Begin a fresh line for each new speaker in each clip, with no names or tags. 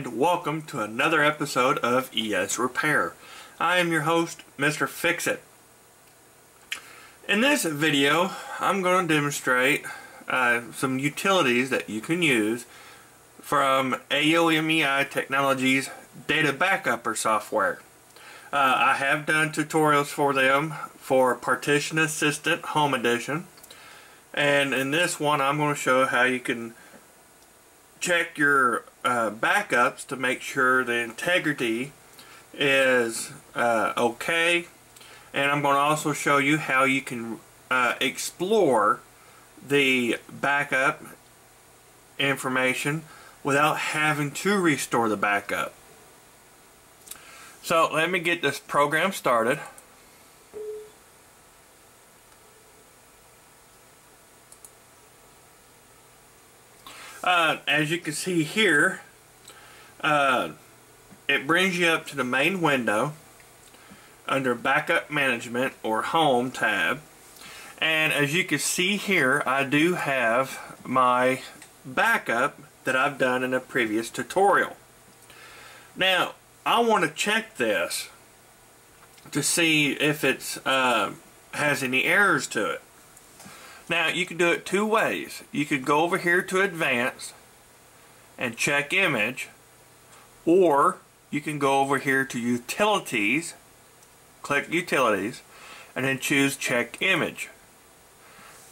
And welcome to another episode of ES Repair. I am your host, Mr. Fix-It. In this video, I'm going to demonstrate uh, some utilities that you can use from AOMEI Technologies Data Backupper software. Uh, I have done tutorials for them for Partition Assistant Home Edition. And in this one, I'm going to show how you can check your uh, backups to make sure the integrity is uh, okay and I'm going to also show you how you can uh, explore the backup information without having to restore the backup. So let me get this program started. Uh, as you can see here, uh, it brings you up to the main window under Backup Management or Home tab. And as you can see here, I do have my backup that I've done in a previous tutorial. Now, I want to check this to see if it uh, has any errors to it. Now you can do it two ways. You could go over here to advanced and check image or you can go over here to utilities click utilities and then choose check image.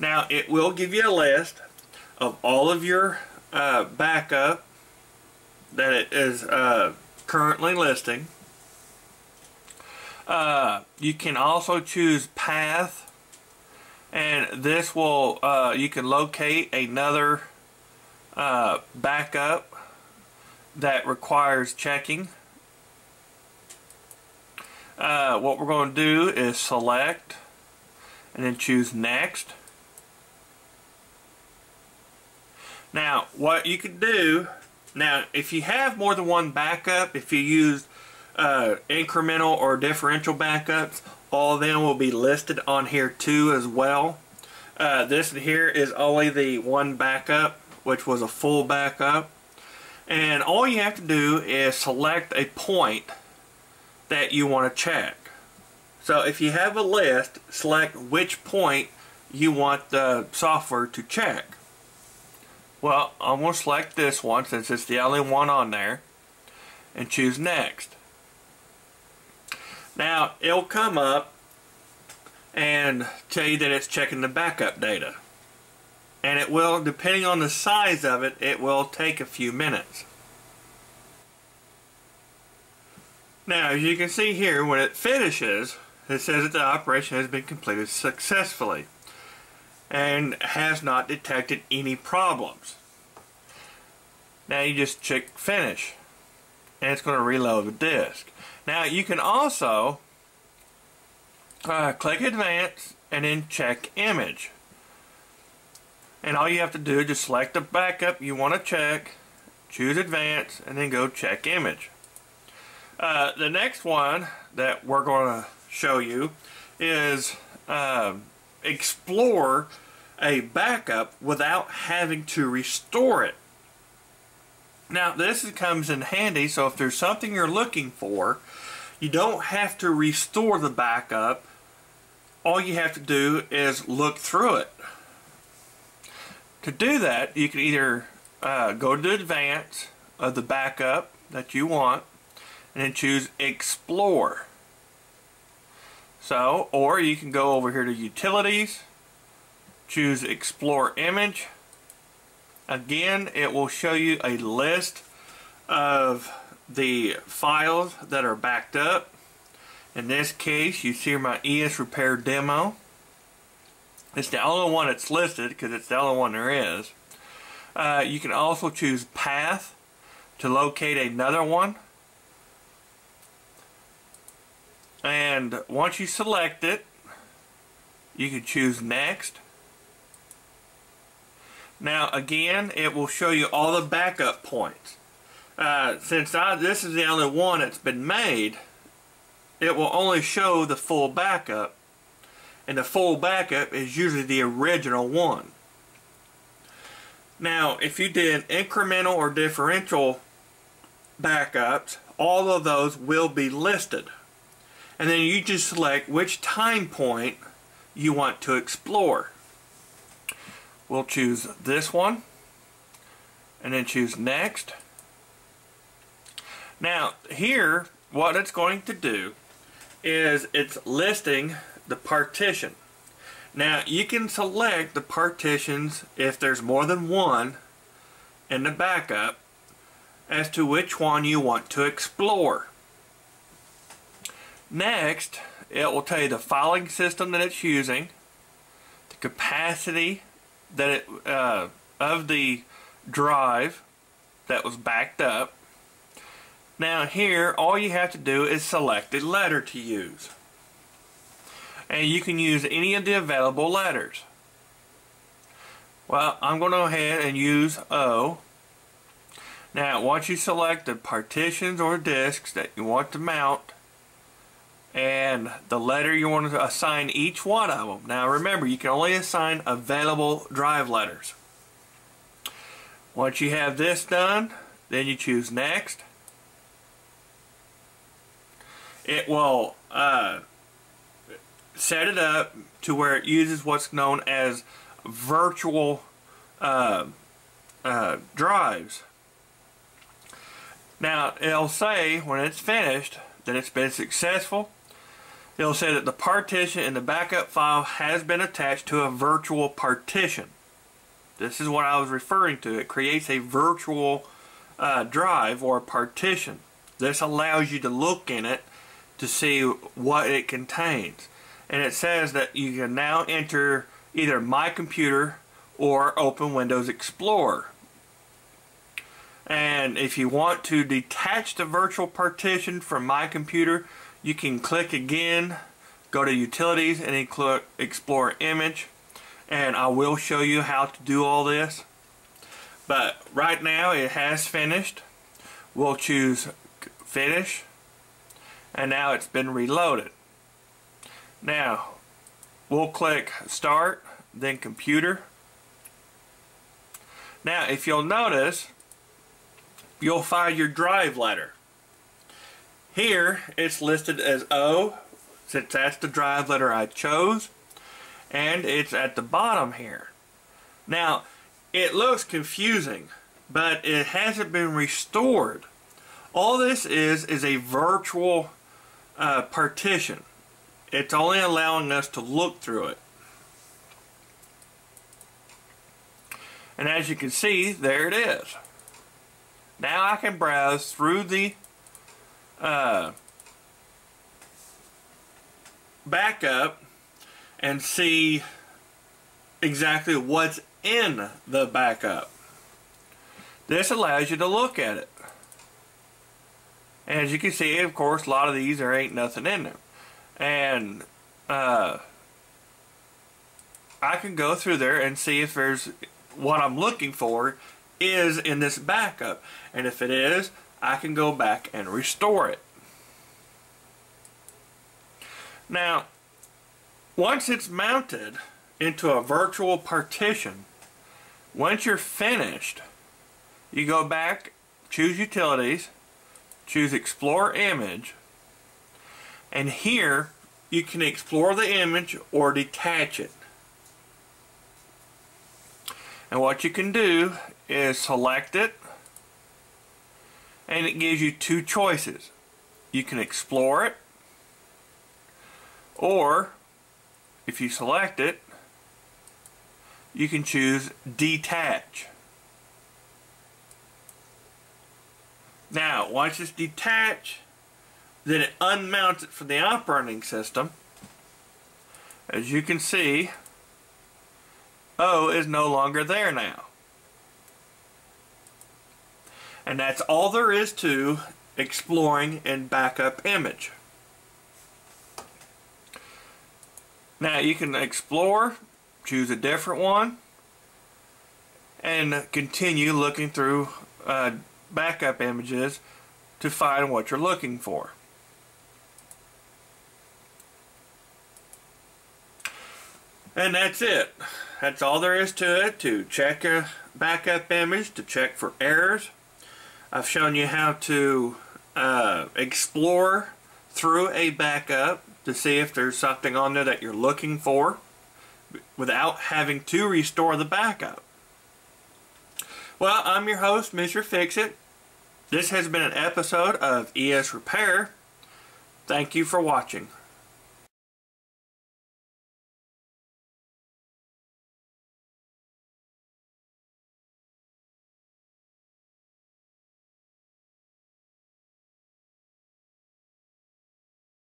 Now it will give you a list of all of your uh, backup that it is uh, currently listing. Uh, you can also choose path and this will uh, you can locate another uh, backup that requires checking. Uh, what we're going to do is select and then choose next. Now what you could do now if you have more than one backup if you use uh, incremental or differential backups all of them will be listed on here too as well. Uh, this here is only the one backup, which was a full backup. And all you have to do is select a point that you want to check. So if you have a list, select which point you want the software to check. Well, I'm going to select this one since it's the only one on there and choose next. Now, it'll come up and tell you that it's checking the backup data. And it will, depending on the size of it, it will take a few minutes. Now, as you can see here, when it finishes, it says that the operation has been completed successfully and has not detected any problems. Now you just check finish and it's going to reload the disk. Now you can also uh, click advance and then check image. And all you have to do is just select the backup you want to check, choose advance, and then go check image. Uh, the next one that we're going to show you is uh, explore a backup without having to restore it. Now this comes in handy so if there's something you're looking for you don't have to restore the backup all you have to do is look through it. To do that you can either uh, go to the advance of the backup that you want and then choose explore. So, or you can go over here to utilities, choose explore image, Again, it will show you a list of the files that are backed up. In this case, you see my ES Repair demo. It's the only one that's listed because it's the only one there is. Uh, you can also choose path to locate another one. And once you select it, you can choose next. Now again, it will show you all the backup points. Uh, since I, this is the only one that's been made, it will only show the full backup. And the full backup is usually the original one. Now, if you did incremental or differential backups, all of those will be listed. And then you just select which time point you want to explore. We'll choose this one and then choose next. Now here what it's going to do is it's listing the partition. Now you can select the partitions if there's more than one in the backup as to which one you want to explore. Next, it will tell you the filing system that it's using, the capacity that it uh, of the drive that was backed up. Now here, all you have to do is select a letter to use. And you can use any of the available letters. Well, I'm going to go ahead and use O. Now, once you select the partitions or disks that you want to mount, and the letter you want to assign each one of them. Now remember, you can only assign available drive letters. Once you have this done, then you choose next. It will uh, set it up to where it uses what's known as virtual uh, uh, drives. Now, it'll say when it's finished that it's been successful It'll say that the partition in the backup file has been attached to a virtual partition. This is what I was referring to. It creates a virtual uh, drive or partition. This allows you to look in it to see what it contains. And it says that you can now enter either My Computer or open Windows Explorer. And if you want to detach the virtual partition from My Computer, you can click again, go to utilities and then explore image and I will show you how to do all this. But right now it has finished. We'll choose finish and now it's been reloaded. Now we'll click start then computer. Now if you'll notice you'll find your drive letter. Here, it's listed as O, since that's the drive letter I chose, and it's at the bottom here. Now, it looks confusing, but it hasn't been restored. All this is is a virtual uh, partition. It's only allowing us to look through it. And as you can see, there it is. Now I can browse through the uh, back up and see exactly what's in the backup. This allows you to look at it. And as you can see, of course, a lot of these there ain't nothing in them. And uh, I can go through there and see if there's what I'm looking for is in this backup. And if it is, I can go back and restore it. Now, once it's mounted into a virtual partition, once you're finished, you go back, choose Utilities, choose Explore Image, and here you can explore the image or detach it. And what you can do is select it, and it gives you two choices. You can explore it or if you select it you can choose detach. Now once it's detached then it unmounts it from the operating system. As you can see O is no longer there now. And that's all there is to exploring in backup image. Now you can explore, choose a different one, and continue looking through uh, backup images to find what you're looking for. And that's it. That's all there is to it, to check a backup image, to check for errors. I've shown you how to uh, explore through a backup to see if there's something on there that you're looking for without having to restore the backup. Well, I'm your host, Mr. Fixit. This has been an episode of ES Repair. Thank you for watching.